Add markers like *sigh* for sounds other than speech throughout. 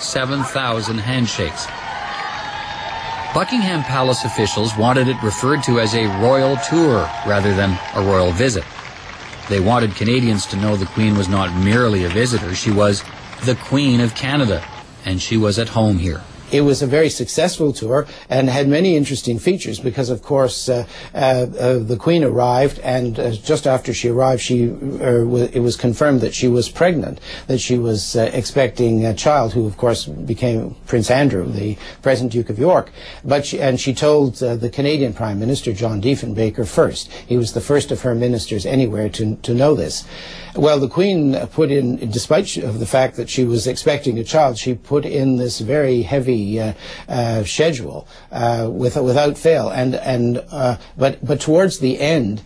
7,000 handshakes. Buckingham Palace officials wanted it referred to as a royal tour rather than a royal visit. They wanted Canadians to know the Queen was not merely a visitor, she was the Queen of Canada, and she was at home here. It was a very successful tour and had many interesting features because, of course, uh, uh, uh, the Queen arrived, and uh, just after she arrived, she uh, it was confirmed that she was pregnant, that she was expecting a child, who, of course, became Prince Andrew, the present Duke of York. But she, and she told the Canadian Prime Minister John Diefenbaker first. He was the first of her ministers anywhere to to know this. Well, the Queen put in, despite of the fact that she was expecting a child, she put in this very heavy uh, uh, schedule uh, with, without fail. And and uh, but but towards the end,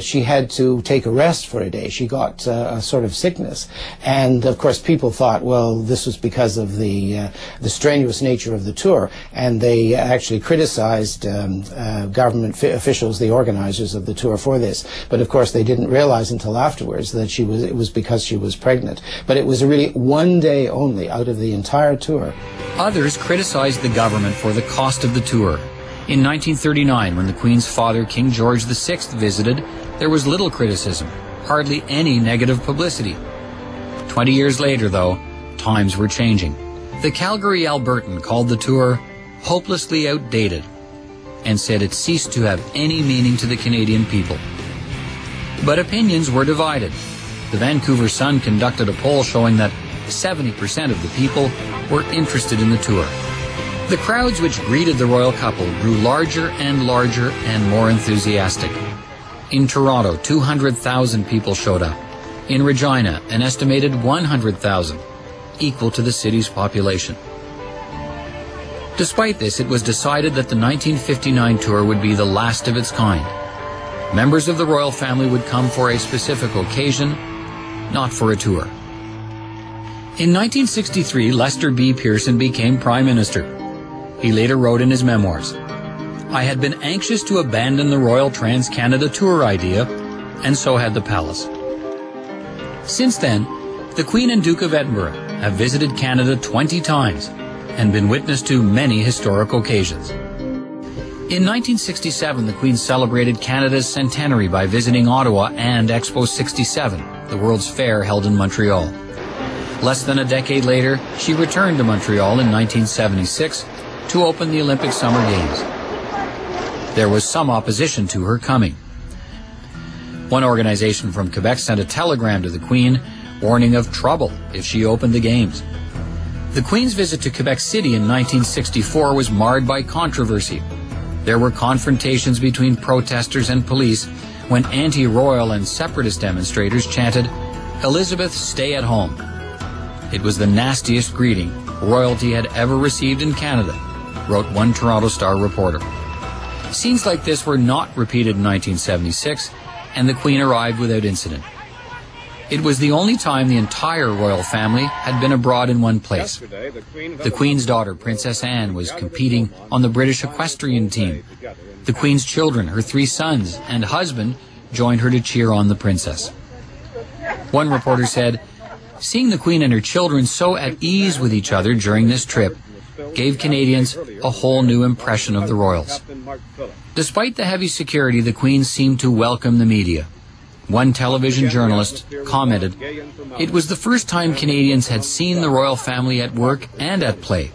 she had to take a rest for a day. She got a sort of sickness, and of course, people thought, well, this was because of the the strenuous nature of the tour, and they actually criticized um, government officials, the organizers of the tour, for this. But of course, they didn't realize until afterwards that she was, it was because she was pregnant. But it was really one day only out of the entire tour. Others criticized the government for the cost of the tour. In 1939, when the Queen's father, King George VI, visited, there was little criticism, hardly any negative publicity. Twenty years later, though, times were changing. The Calgary Albertan called the tour hopelessly outdated and said it ceased to have any meaning to the Canadian people. But opinions were divided. The Vancouver Sun conducted a poll showing that 70% of the people were interested in the tour. The crowds which greeted the royal couple grew larger and larger and more enthusiastic. In Toronto, 200,000 people showed up. In Regina, an estimated 100,000, equal to the city's population. Despite this, it was decided that the 1959 tour would be the last of its kind. Members of the royal family would come for a specific occasion not for a tour. In 1963, Lester B. Pearson became Prime Minister. He later wrote in his memoirs, I had been anxious to abandon the Royal Trans-Canada Tour idea, and so had the Palace. Since then, the Queen and Duke of Edinburgh have visited Canada 20 times and been witness to many historic occasions. In 1967, the Queen celebrated Canada's centenary by visiting Ottawa and Expo 67, the World's Fair held in Montreal. Less than a decade later, she returned to Montreal in 1976 to open the Olympic Summer Games. There was some opposition to her coming. One organization from Quebec sent a telegram to the Queen warning of trouble if she opened the Games. The Queen's visit to Quebec City in 1964 was marred by controversy. There were confrontations between protesters and police when anti-royal and separatist demonstrators chanted, Elizabeth, stay at home. It was the nastiest greeting royalty had ever received in Canada, wrote one Toronto Star reporter. Scenes like this were not repeated in 1976, and the Queen arrived without incident. It was the only time the entire royal family had been abroad in one place. The Queen's daughter, Princess Anne, was competing on the British equestrian team. The Queen's children, her three sons and husband, joined her to cheer on the princess. One reporter said, Seeing the Queen and her children so at ease with each other during this trip gave Canadians a whole new impression of the royals. Despite the heavy security, the Queen seemed to welcome the media. One television journalist commented, It was the first time Canadians had seen the royal family at work and at play,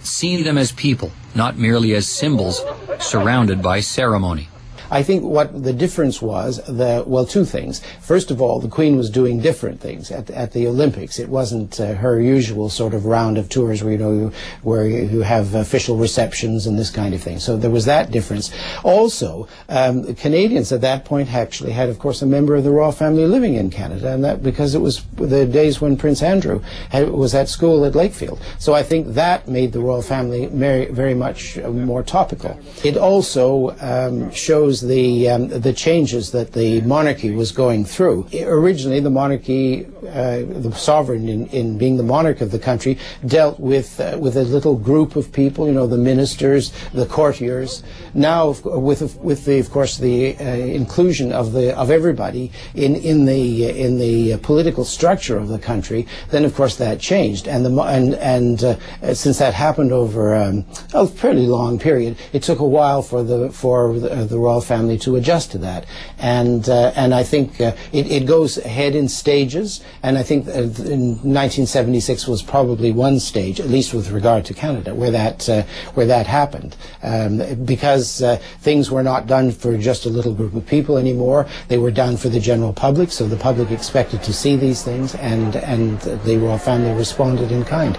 seen them as people, not merely as symbols surrounded by ceremony. I think what the difference was, the, well, two things. First of all, the Queen was doing different things at, at the Olympics. It wasn't uh, her usual sort of round of tours where you know you, where you have official receptions and this kind of thing. So there was that difference. Also, um, Canadians at that point actually had, of course, a member of the royal family living in Canada, and that because it was the days when Prince Andrew had, was at school at Lakefield. So I think that made the royal family very, very much uh, more topical. It also um, shows was the um, the changes that the monarchy was going through. Originally, the monarchy, uh, the sovereign, in, in being the monarch of the country, dealt with uh, with a little group of people. You know, the ministers, the courtiers. Now, with with the, of course, the uh, inclusion of the of everybody in in the in the political structure of the country, then of course that changed, and the and and uh, since that happened over um, a fairly long period, it took a while for the for the, uh, the royal family to adjust to that, and uh, and I think uh, it, it goes ahead in stages, and I think in 1976 was probably one stage, at least with regard to Canada, where that uh, where that happened, um, because uh, things were not done for just a little group of people anymore; they were done for the general public, so the public expected to see these things, and and the royal family responded in kind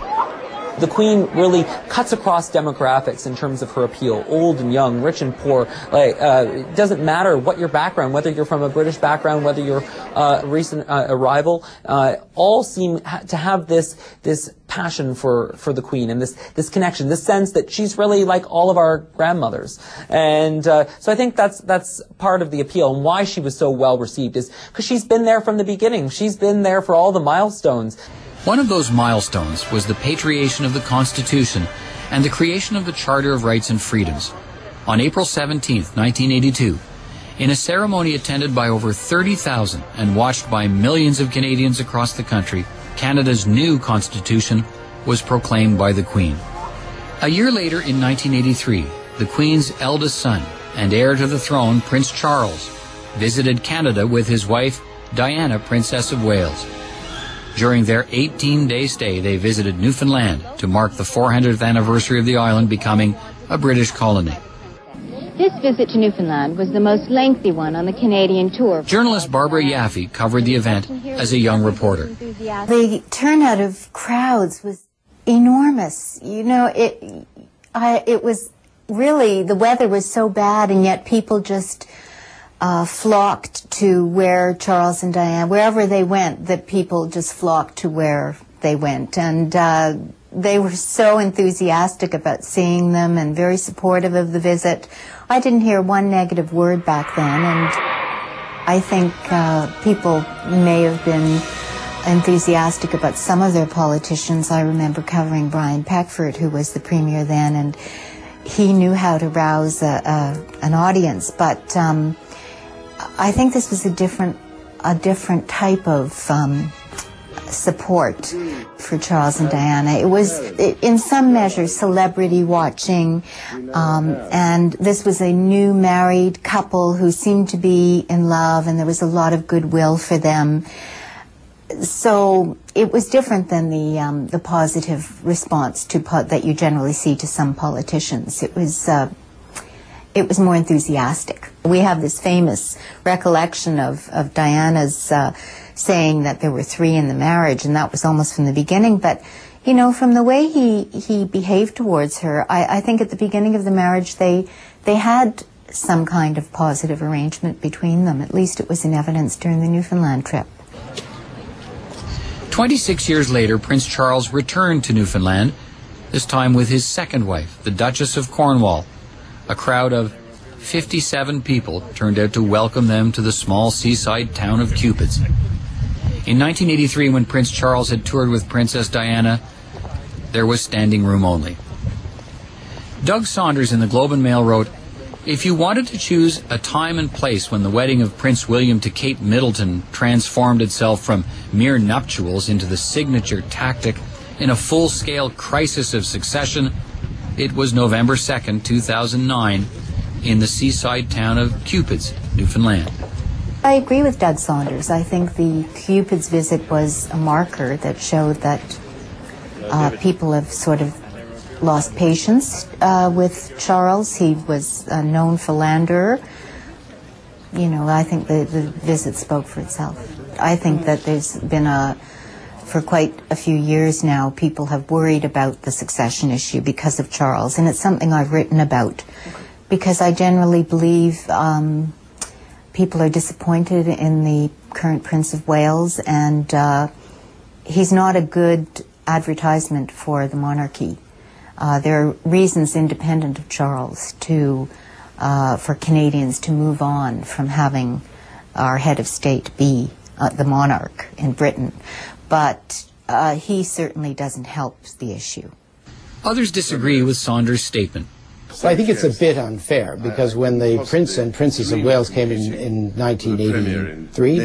the Queen really cuts across demographics in terms of her appeal, old and young, rich and poor. Like, uh, it doesn't matter what your background, whether you're from a British background, whether you're uh, a recent uh, arrival, uh, all seem ha- to have this this passion for for the Queen and this this connection, this sense that she's really like all of our grandmothers. And uh, so I think that's that's part of the appeal and why she was so well received is because she's been there from the beginning. She's been there for all the milestones. One of those milestones was the patriation of the Constitution and the creation of the Charter of Rights and Freedoms on April 17, 1982, in a ceremony attended by over 30,000 and watched by millions of Canadians across the country. Canada's new Constitution was proclaimed by the Queen. A year later, in 1983, the Queen's eldest son and heir to the throne, Prince Charles, visited Canada with his wife, Diana, Princess of Wales. During their 18-day stay, they visited Newfoundland to mark the 400th anniversary of the island becoming a British colony. This visit to Newfoundland was the most lengthy one on the Canadian tour. Journalist Barbara Yaffe covered the event as a young reporter. The turnout of crowds was enormous. You know, it, I, it was really, the weather was so bad and yet people just uh, flocked to where Charles and Diane, wherever they went, that people just flocked to where they went. And uh, they were so enthusiastic about seeing them and very supportive of the visit. I didn't hear one negative word back then, and I think uh, people may have been enthusiastic about some of their politicians. I remember covering Brian Peckford, who was the premier then, and he knew how to rouse a, a, an audience. But um, I think this was a different, a different type of um, support for Charles and Diana. It was, in some measure, celebrity watching, um, and this was a new married couple who seemed to be in love, and there was a lot of goodwill for them. So it was different than the um, the positive response to that you generally see to some politicians. It was. Uh, it was more enthusiastic. We have this famous recollection of, of Diana's uh, saying that there were three in the marriage, and that was almost from the beginning. But, you know, from the way he, he behaved towards her, I, I think at the beginning of the marriage they, they had some kind of positive arrangement between them. At least it was in evidence during the Newfoundland trip. 26 years later, Prince Charles returned to Newfoundland, this time with his second wife, the Duchess of Cornwall, a crowd of 57 people turned out to welcome them to the small seaside town of Cupids. In 1983, when Prince Charles had toured with Princess Diana, there was standing room only. Doug Saunders in the Globe and Mail wrote, if you wanted to choose a time and place when the wedding of Prince William to Kate Middleton transformed itself from mere nuptials into the signature tactic in a full-scale crisis of succession, it was November 2nd, 2009, in the seaside town of Cupids, Newfoundland. I agree with Doug Saunders. I think the Cupids visit was a marker that showed that uh, people have sort of lost patience uh, with Charles. He was a known philanderer. You know, I think the, the visit spoke for itself. I think that there's been a for quite a few years now, people have worried about the succession issue because of Charles, and it's something I've written about because I generally believe um, people are disappointed in the current Prince of Wales, and uh, he's not a good advertisement for the monarchy. Uh, there are reasons independent of Charles to uh, for Canadians to move on from having our head of state be uh, the monarch in Britain. But uh, he certainly doesn't help the issue. Others disagree with Saunders' statement. Well, I think it's a bit unfair because when the Prince and Princess of Wales came in in 1983,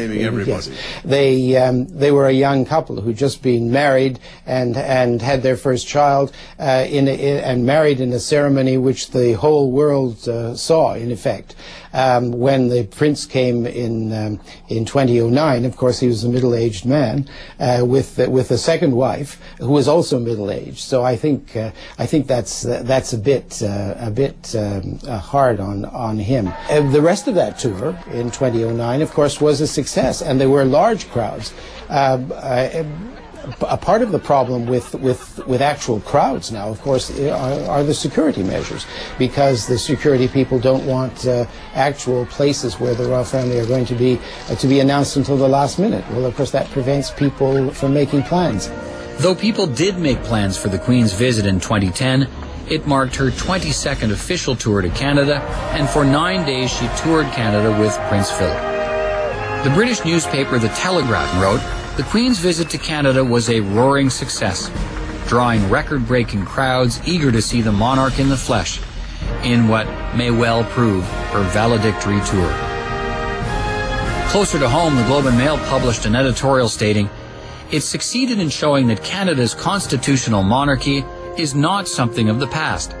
yes, they um, they were a young couple who'd just been married and and had their first child uh, in, a, in, and married in a ceremony which the whole world uh, saw in effect. Um, when the prince came in um, in 2009, of course, he was a middle-aged man uh, with with a second wife who was also middle-aged. So I think uh, I think that's that's a bit uh, a bit um, uh, hard on on him. Uh, the rest of that tour in 2009, of course, was a success, and there were large crowds. A part of the problem with, with, with actual crowds now, of course, are, are the security measures, because the security people don't want uh, actual places where the royal family are going to be uh, to be announced until the last minute. Well, of course, that prevents people from making plans. Though people did make plans for the Queen's visit in 2010, it marked her 22nd official tour to Canada, and for nine days she toured Canada with Prince Philip. The British newspaper The Telegraph wrote, the Queen's visit to Canada was a roaring success, drawing record-breaking crowds eager to see the monarch in the flesh in what may well prove her valedictory tour. Closer to home, the Globe and Mail published an editorial stating, it succeeded in showing that Canada's constitutional monarchy is not something of the past,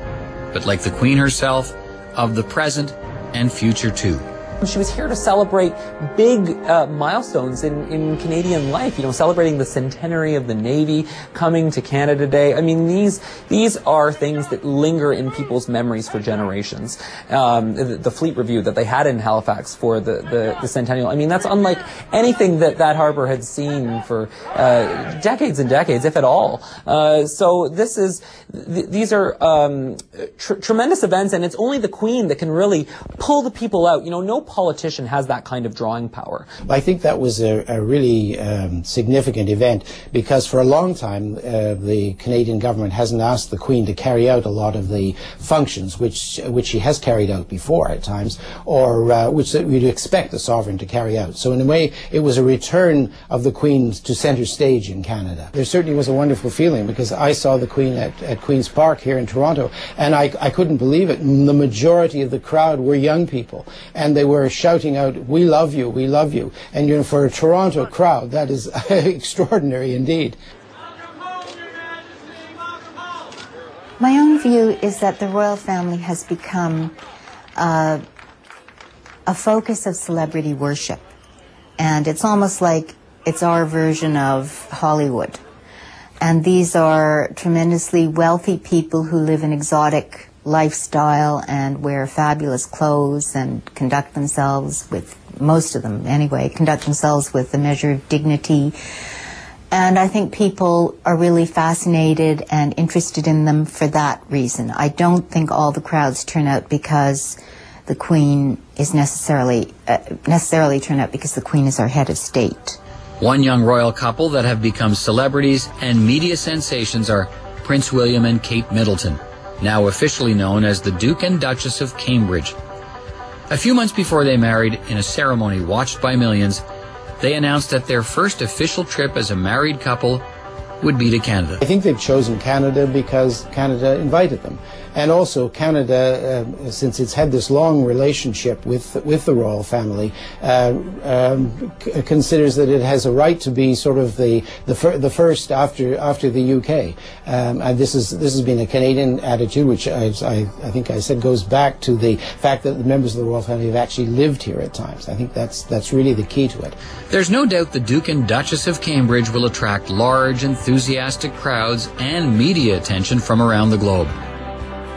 but like the Queen herself, of the present and future too. She was here to celebrate big uh, milestones in, in Canadian life, you know, celebrating the centenary of the Navy, coming to Canada Day. I mean, these these are things that linger in people's memories for generations. Um, the, the, fleet review that they had in Halifax for the, the, the, centennial, I mean, that's unlike anything that that harbor had seen for uh, decades and decades, if at all. Uh, so this is, th- these are um, tr- tremendous events, and it's only the Queen that can really pull the people out. You know, no politician has that kind of drawing power. I think that was a, a really um, significant event because for a long time uh, the Canadian government hasn't asked the Queen to carry out a lot of the functions which which she has carried out before at times, or uh, which we'd expect a sovereign to carry out. So in a way, it was a return of the Queen to centre stage in Canada. There certainly was a wonderful feeling because I saw the Queen at, at Queen's Park here in Toronto, and I, I couldn't believe it. The majority of the crowd were young people, and they were were shouting out, "We love you, we love you," and you know, for a Toronto crowd, that is *laughs* extraordinary indeed. My own view is that the royal family has become uh, a focus of celebrity worship, and it's almost like it's our version of Hollywood. And these are tremendously wealthy people who live in exotic lifestyle and wear fabulous clothes and conduct themselves with, most of them anyway, conduct themselves with a measure of dignity. And I think people are really fascinated and interested in them for that reason. I don't think all the crowds turn out because the Queen is necessarily uh, necessarily turn out because the Queen is our head of state. One young royal couple that have become celebrities and media sensations are Prince William and Kate Middleton now officially known as the Duke and Duchess of Cambridge. A few months before they married, in a ceremony watched by millions, they announced that their first official trip as a married couple would be to Canada. I think they've chosen Canada because Canada invited them. And also, Canada, uh, since it's had this long relationship with with the royal family, uh, um, considers that it has a right to be sort of the the, fir- the first after after the UK. Um, and this is this has been a Canadian attitude, which I, I, I, think I said goes back to the fact that the members of the royal family have actually lived here at times. I think that's that's really the key to it. There's no doubt the Duke and Duchess of Cambridge will attract large, enthusiastic crowds and media attention from around the globe.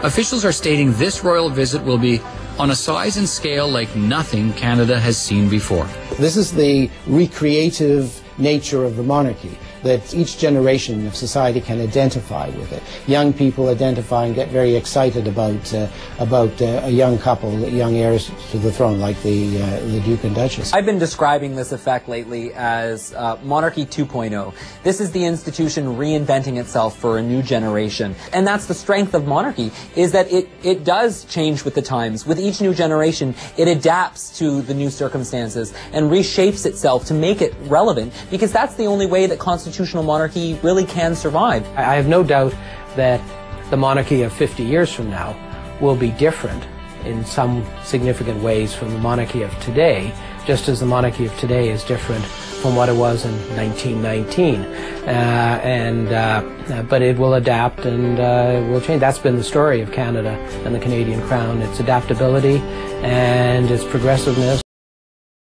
Officials are stating this royal visit will be on a size and scale like nothing Canada has seen before. This is the recreative nature of the monarchy. that each generation of society can identify with it. Young people identify and get very excited about uh, about uh, a young couple, young heirs to the throne, like the uh, the Duke and Duchess. I've been describing this effect lately as uh, monarchy 2.0. This is the institution reinventing itself for a new generation, and that's the strength of monarchy is that it it does change with the times. With each new generation, it adapts to the new circumstances and reshapes itself to make it relevant because that's the only way that constitutional monarchy really can survive. I have no doubt that the monarchy of 50 years from now will be different in some significant ways from the monarchy of today, just as the monarchy of today is different from what it was in 1919. Uh, and uh, but it will adapt and uh, will change. That's been the story of Canada and the Canadian Crown: its adaptability and its progressiveness.